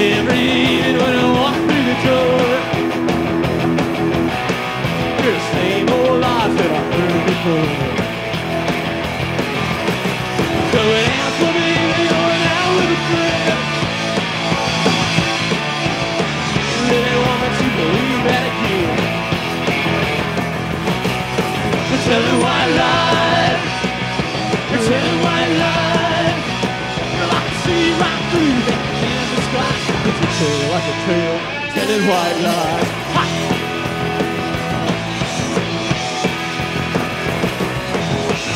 Every evening when I walk through the door. Hear the same old lies that I heard before. With a friend Really want to believe that again. Tell me I love? Trail like a trail, telling white lies.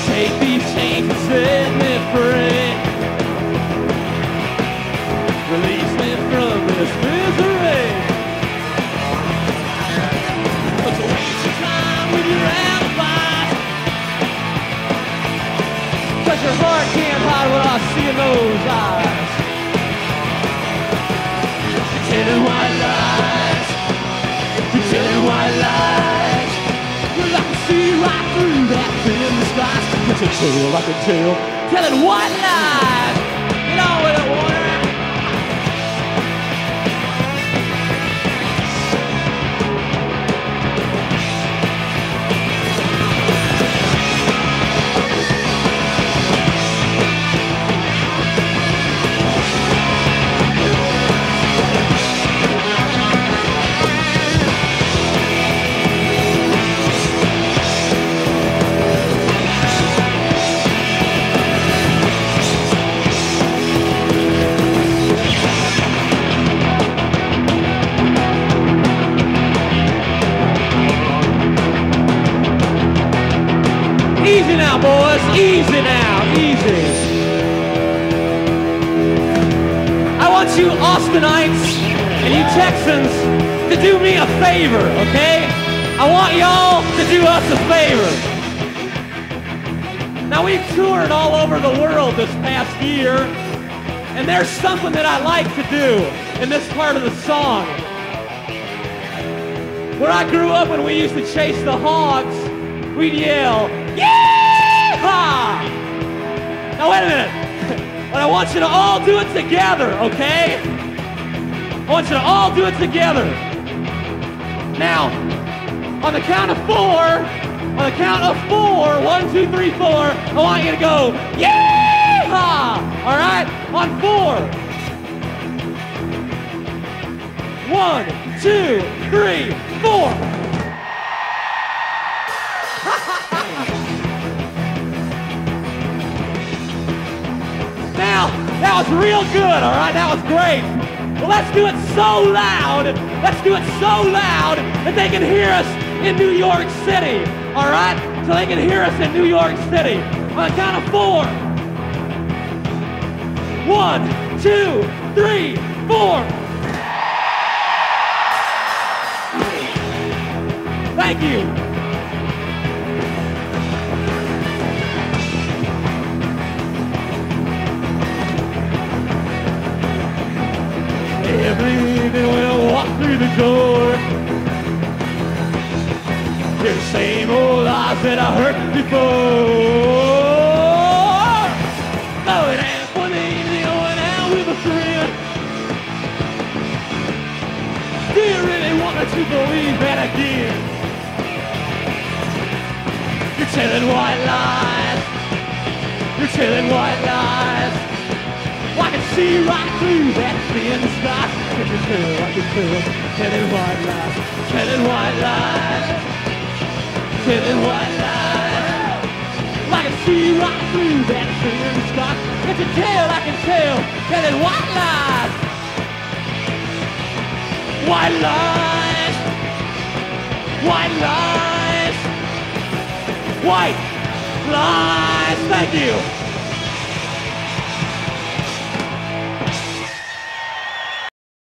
Take these chains set me free. Release me from this misery. But to waste your time with your alibi. Cause your heart can't hide what I see in those eyes. Ah. Telling white lies. Telling white lies. Well, I can see right through that thin disguise. It's a tale I can tell. Telling white lies. Easy now, boys. Easy now. Easy. I want you Austinites and you Texans to do me a favor, okay? I want y'all to do us a favor. Now we've toured all over the world this past year, and there's something that I like to do in this part of the song. Where I grew up when we used to chase the hogs, we'd yell, Yeehaw! Now wait a minute. But I want you to all do it together, okay? I want you to all do it together. Now, on the count of four, on the count of four, one, two, three, four, I want you to go, Yeehaw! All right? On four. One, two, three, four. Was real good, all right? That was great. Well, let's do it so loud. Let's do it so loud that they can hear us in New York City, all right? So they can hear us in New York City. On the count of four. One, two, three, four. Thank you. The door, hear the same old lies that I heard before. Going out one evening, going out with a friend. Do you really want me to believe that again? You're telling white lies. You're telling white lies. See right through that thin sky. I can tell, I can tell, telling white lies, telling white lies, telling white lies. I can see right through that thin sky. I can tell, I can tell, telling white lies, white lies, white lies, white lies. Thank you.